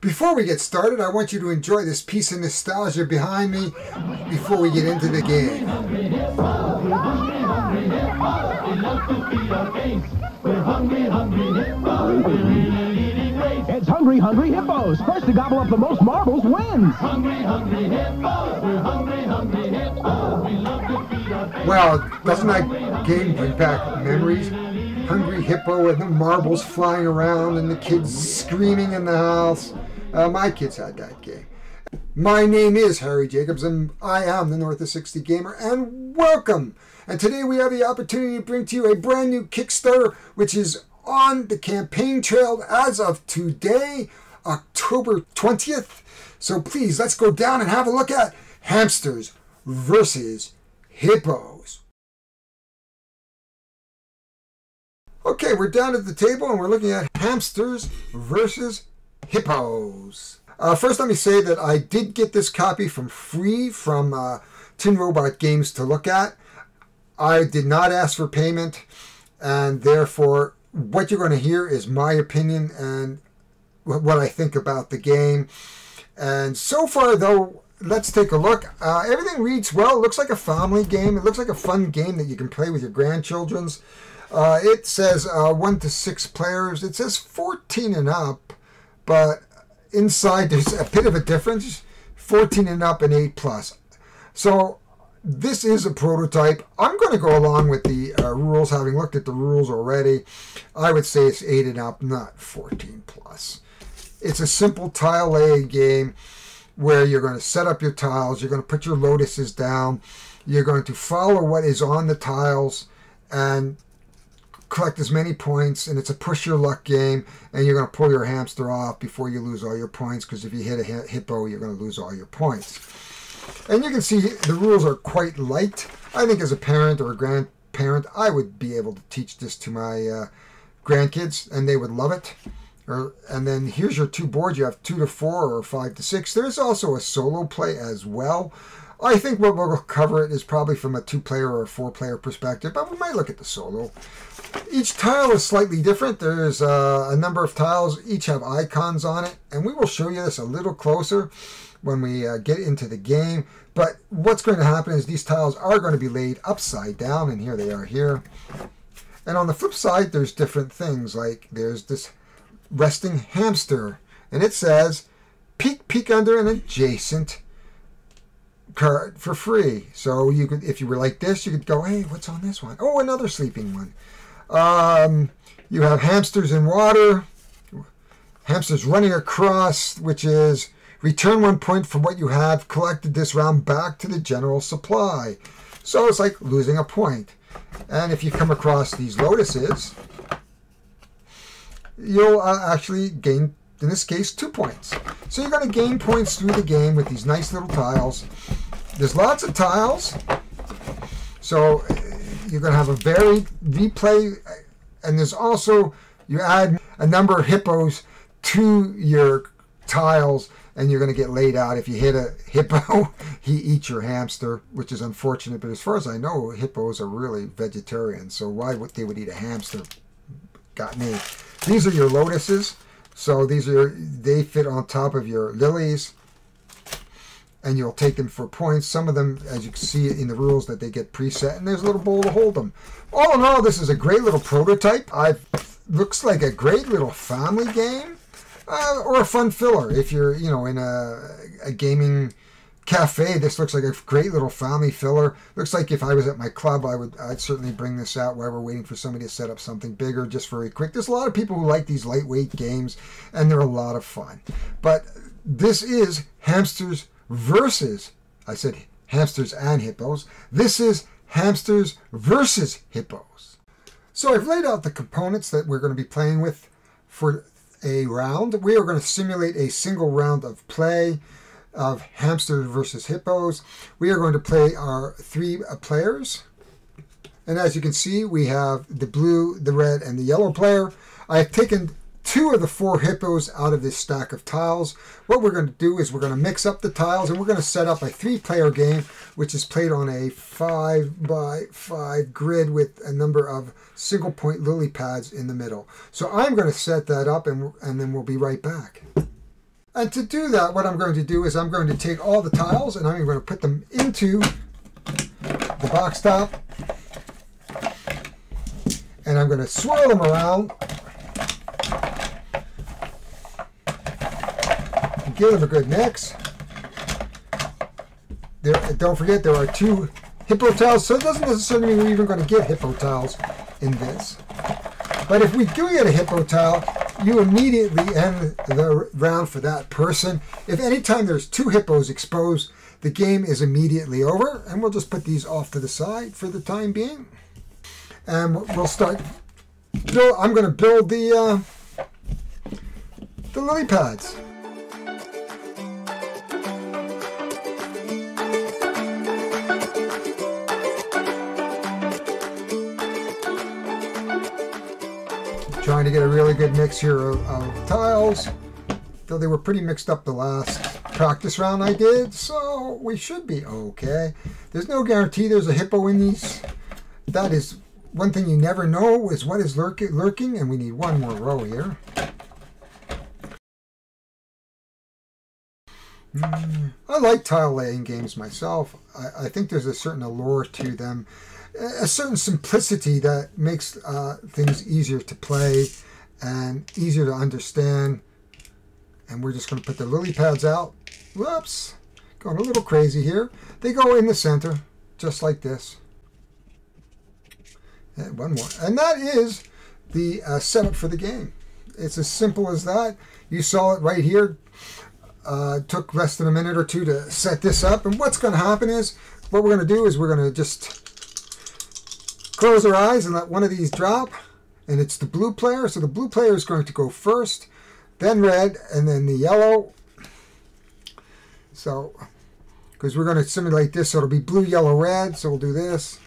Before we get started, I want you to enjoy this piece of nostalgia behind me before we get into the game. It's Hungry Hungry Hippos. First to gobble up the most marbles wins. Well, doesn't that game bring back memories? Hungry Hippo and the marbles flying around and the kids screaming in the house. Uh, my kids had that game. My name is Harry Jacobs and I am the North of 60 Gamer and welcome. And today we have the opportunity to bring to you a brand new Kickstarter which is on the campaign trail as of today, October 20th. So please, let's go down and have a look at Hamsters versus Hippos. Okay, we're down at the table and we're looking at Hamsters versus Hippos. Uh, first, let me say that I did get this copy from free from uh, Tin Robot Games to look at. I did not ask for payment, and therefore what you're going to hear is my opinion and what I think about the game. And so far, though, let's take a look. Uh, everything reads well. It looks like a family game. It looks like a fun game that you can play with your grandchildren's. Uh, it says uh, one to six players. It says 14 and up, but inside there's a bit of a difference 14 and up and 8 plus. So this is a prototype. I'm going to go along with the uh, rules, having looked at the rules already. I would say it's 8 and up, not 14 plus. It's a simple tile laying game where you're going to set up your tiles, you're going to put your lotuses down, you're going to follow what is on the tiles and collect as many points, and it's a push your luck game, and you're going to pull your hamster off before you lose all your points, because if you hit a hippo, you're going to lose all your points. And you can see the rules are quite light. I think as a parent or a grandparent, I would be able to teach this to my uh, grandkids, and they would love it. Or, and then here's your two boards. You have two to four or five to six. There's also a solo play as well. I think what we'll cover it is probably from a two-player or a four-player perspective, but we might look at the solo. Each tile is slightly different. There's uh, a number of tiles. Each have icons on it, and we will show you this a little closer when we uh, get into the game. But what's going to happen is these tiles are going to be laid upside down, and here they are here. And on the flip side, there's different things, like there's this resting hamster, and it says, peek, peek under an adjacent card for free. So you could, if you were like this, you could go, hey, what's on this one? Oh, another sleeping one. Um, you have hamsters in water, hamsters running across, which is return one point from what you have collected this round back to the general supply. So it's like losing a point. And if you come across these lotuses, you'll uh, actually gain, in this case, two points. So you're going to gain points through the game with these nice little tiles. There's lots of tiles. So uh, you're going to have a varied replay. Uh, and there's also, you add a number of hippos to your tiles and you're going to get laid out. If you hit a hippo, he eats your hamster, which is unfortunate. But as far as I know, hippos are really vegetarian. So why would they would eat a hamster? Got me. These are your lotuses. So these are they fit on top of your lilies, and you'll take them for points. Some of them, as you can see in the rules, that they get preset, and there's a little bowl to hold them. All in all, this is a great little prototype. I looks like a great little family game uh, or a fun filler if you're you know in a, a gaming cafe this looks like a great little family filler. Looks like if i was at my club i would i'd certainly bring this out while we're waiting for somebody to set up something bigger just very quick there's a lot of people who like these lightweight games and they're a lot of fun. But this is hamsters versus i said hamsters and hippos this is hamsters versus hippos. So i've laid out the components that we're going to be playing with for a round. We are going to simulate a single round of play of hamsters versus hippos. We are going to play our three uh, players. And as you can see, we have the blue, the red, and the yellow player. I have taken two of the four hippos out of this stack of tiles. What we're going to do is we're going to mix up the tiles and we're going to set up a three-player game which is played on a five by five grid with a number of single point lily pads in the middle. So I'm going to set that up and, and then we'll be right back. And to do that, what I'm going to do is I'm going to take all the tiles and I'm going to put them into the box top. And I'm going to swirl them around. Give them a good mix. There, don't forget there are two hippo tiles, so it doesn't necessarily mean we're even going to get hippo tiles in this. But if we do get a hippo tile, you immediately end the round for that person. If anytime there's two hippos exposed, the game is immediately over. And we'll just put these off to the side for the time being. And we'll start. Build, I'm going to build the uh, the lily pads. Trying to get a really good mix here of, of tiles, though they were pretty mixed up the last practice round I did, so we should be okay. There's no guarantee there's a hippo in these. That is one thing you never know is what is lurking, lurking and we need one more row here. Mm, I like tile laying games myself. I, I, think there's a certain allure to them a certain simplicity that makes uh, things easier to play and easier to understand. And we're just going to put the lily pads out. Whoops, going a little crazy here. They go in the center, just like this. And one more. And that is the uh, setup for the game. It's as simple as that. You saw it right here. Uh, took less than a minute or two to set this up. And what's going to happen is, what we're going to do is we're going to just close our eyes and let one of these drop. And it's the blue player. So the blue player is going to go first, then red, and then the yellow. So, because we're going to simulate this, so it'll be blue, yellow, red. So we'll do this.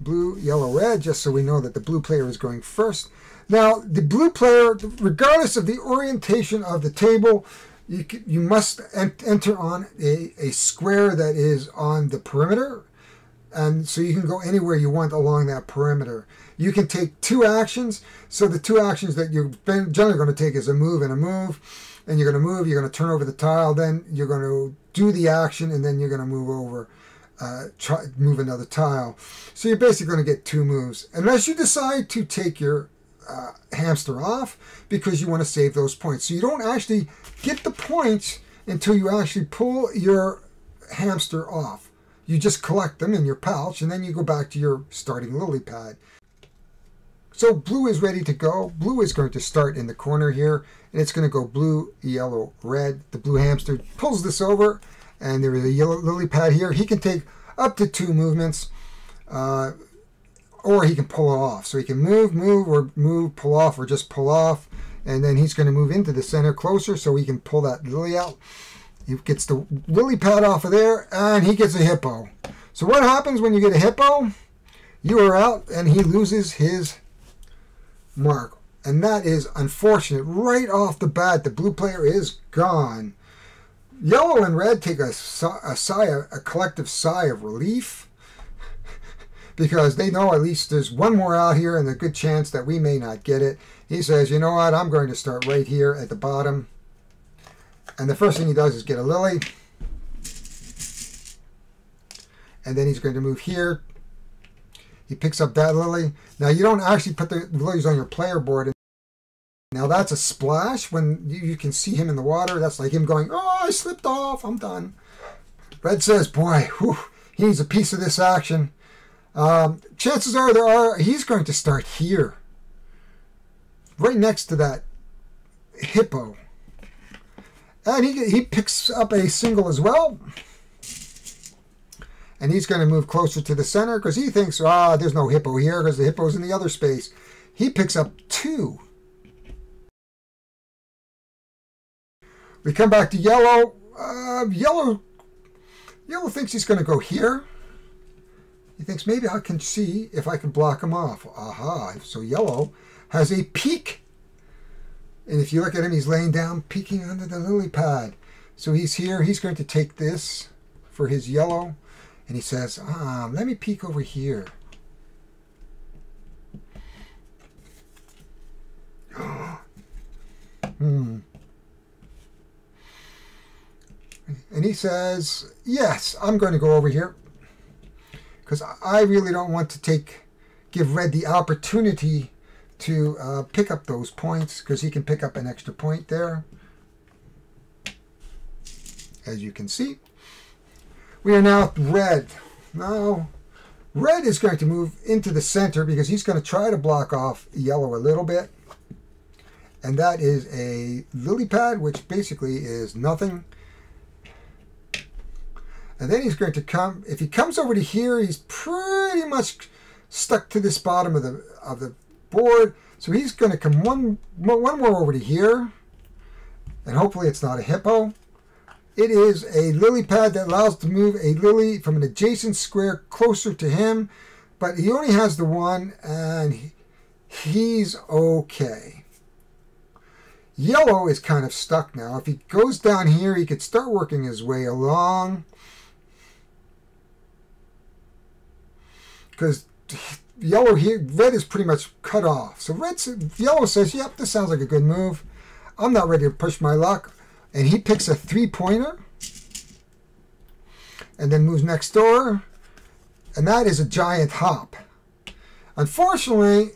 Blue, yellow, red, just so we know that the blue player is going first. Now, the blue player, regardless of the orientation of the table, you, you must enter on a, a square that is on the perimeter and so you can go anywhere you want along that perimeter. You can take two actions. So the two actions that you're generally going to take is a move and a move. And you're going to move, you're going to turn over the tile, then you're going to do the action, and then you're going to move over, uh, try, move another tile. So you're basically going to get two moves. Unless you decide to take your uh, hamster off because you want to save those points. So you don't actually get the points until you actually pull your hamster off. You just collect them in your pouch and then you go back to your starting lily pad. So blue is ready to go. Blue is going to start in the corner here and it's going to go blue, yellow, red. The blue hamster pulls this over and there is a yellow lily pad here. He can take up to two movements uh, or he can pull it off. So he can move, move, or move, pull off, or just pull off. And then he's going to move into the center closer so he can pull that lily out. He gets the lily pad off of there, and he gets a hippo. So what happens when you get a hippo? You are out, and he loses his mark. And that is unfortunate. Right off the bat, the blue player is gone. Yellow and red take a, a sigh, a collective sigh of relief because they know at least there's one more out here and a good chance that we may not get it. He says, you know what, I'm going to start right here at the bottom and the first thing he does is get a lily. And then he's going to move here. He picks up that lily. Now you don't actually put the lilies on your player board. Now that's a splash when you, can see him in the water. That's like him going, oh, I slipped off. I'm done. Red says, boy, whew, he needs a piece of this action. Um, chances are there are he's going to start here. Right next to that hippo. And he, he picks up a single as well. And he's going to move closer to the center because he thinks, ah, there's no hippo here because the hippo's in the other space. He picks up two. We come back to yellow. Uh, yellow, yellow thinks he's going to go here. He thinks maybe I can see if I can block him off. Aha! So yellow has a peek and if you look at him, he's laying down, peeking under the lily pad. So he's here. He's going to take this for his yellow. And he says, ah, let me peek over here. hmm. And he says, Yes, I'm going to go over here. Because I really don't want to take give Red the opportunity to uh, pick up those points because he can pick up an extra point there. As you can see. We are now red. Now, red is going to move into the center because he's going to try to block off yellow a little bit. And that is a lily pad, which basically is nothing. And then he's going to come, if he comes over to here, he's pretty much stuck to this bottom of the of the board. So he's going to come one, one more over to here. And hopefully it's not a hippo. It is a lily pad that allows to move a lily from an adjacent square closer to him. But he only has the one and he's okay. Yellow is kind of stuck now. If he goes down here, he could start working his way along. Because yellow here, red is pretty much cut off. So red, yellow says, yep, this sounds like a good move. I'm not ready to push my luck. And he picks a three-pointer. And then moves next door. And that is a giant hop. Unfortunately,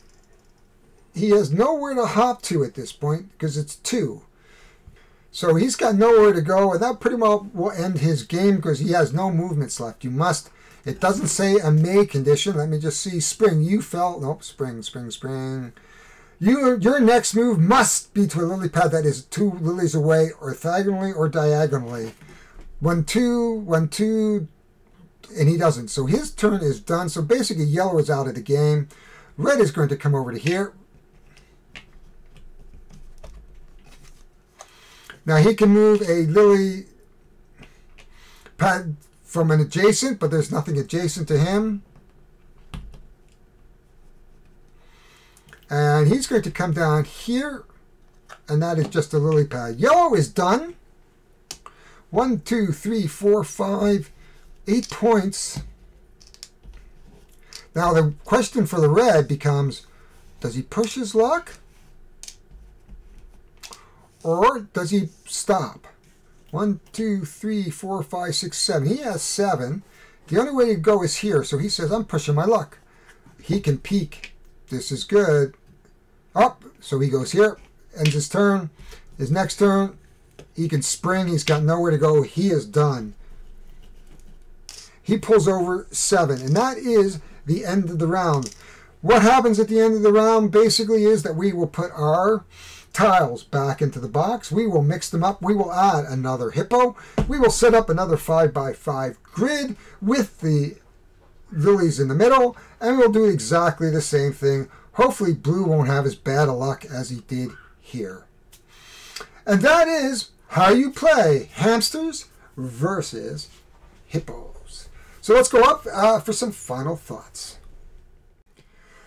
he has nowhere to hop to at this point because it's two. So he's got nowhere to go, and that pretty much will end his game because he has no movements left. You must it doesn't say a may condition. Let me just see. Spring. You fell. Nope. Spring, spring, spring. You, your next move must be to a lily pad that is two lilies away, orthogonally or diagonally. One, two, one, two, and he doesn't. So his turn is done. So basically, yellow is out of the game. Red is going to come over to here. Now he can move a lily pad from an adjacent, but there's nothing adjacent to him. And he's going to come down here, and that is just a lily pad. Yellow is done. One, two, three, four, five, eight points. Now the question for the red becomes, does he push his luck? Or does he stop? One, two, three, four, five, six, seven. He has seven. The only way to go is here. So he says, I'm pushing my luck. He can peek. This is good. Up. So he goes here. Ends his turn. His next turn, he can spring. He's got nowhere to go. He is done. He pulls over seven. And that is the end of the round. What happens at the end of the round basically is that we will put our tiles back into the box. We will mix them up. We will add another hippo. We will set up another 5x5 grid with the lilies in the middle, and we'll do exactly the same thing. Hopefully blue won't have as bad a luck as he did here. And that is how you play hamsters versus hippos. So let's go up uh, for some final thoughts.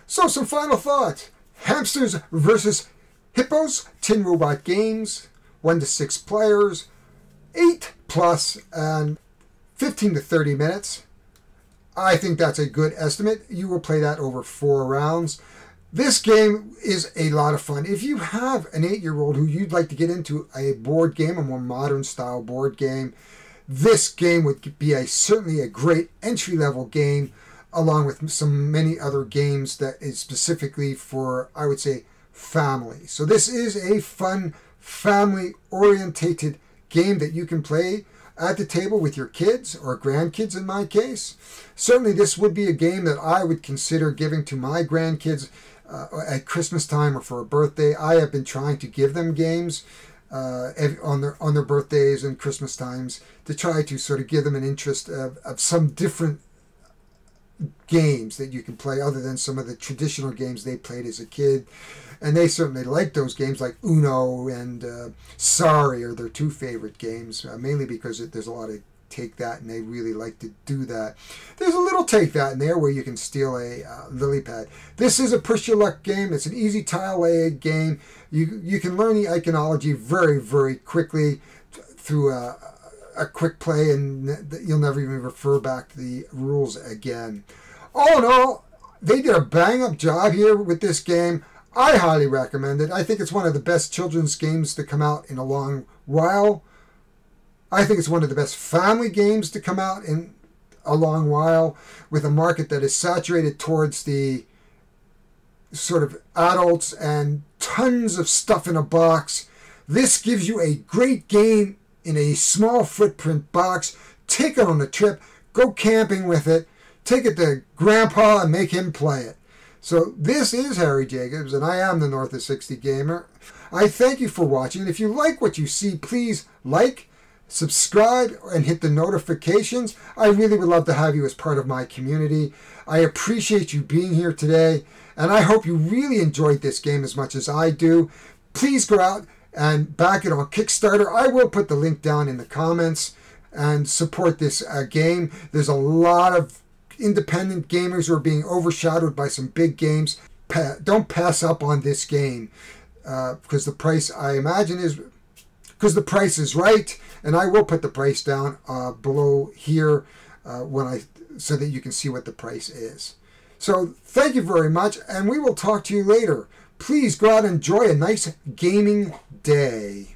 So some final thoughts. Hamsters versus Hippos, Tin Robot Games, 1 to 6 players, 8 plus, and 15 to 30 minutes. I think that's a good estimate. You will play that over four rounds. This game is a lot of fun. If you have an eight year old who you'd like to get into a board game, a more modern style board game, this game would be a certainly a great entry level game, along with some many other games that is specifically for, I would say, family. So this is a fun family orientated game that you can play at the table with your kids or grandkids in my case. Certainly this would be a game that I would consider giving to my grandkids uh, at Christmas time or for a birthday. I have been trying to give them games uh, on their on their birthdays and Christmas times to try to sort of give them an interest of, of some different games that you can play other than some of the traditional games they played as a kid and they certainly like those games like Uno and uh, Sorry are their two favorite games, uh, mainly because it, there's a lot of take that and they really like to do that. There's a little take that in there where you can steal a uh, lily pad. This is a push your luck game. It's an easy tile laid game. You, you can learn the iconology very, very quickly through a, a quick play and you'll never even refer back to the rules again. All in all, they did a bang up job here with this game. I highly recommend it. I think it's one of the best children's games to come out in a long while. I think it's one of the best family games to come out in a long while with a market that is saturated towards the sort of adults and tons of stuff in a box. This gives you a great game in a small footprint box. Take it on a trip, go camping with it, take it to grandpa and make him play it. So this is Harry Jacobs, and I am the North of 60 Gamer. I thank you for watching, if you like what you see, please like, subscribe, and hit the notifications. I really would love to have you as part of my community. I appreciate you being here today, and I hope you really enjoyed this game as much as I do. Please go out and back it on Kickstarter. I will put the link down in the comments and support this uh, game. There's a lot of independent gamers who are being overshadowed by some big games. Pa- don't pass up on this game uh, because the price I imagine is because the price is right, and I will put the price down uh, below here uh, when I so that you can see what the price is. So thank you very much, and we will talk to you later. Please go out and enjoy a nice gaming day.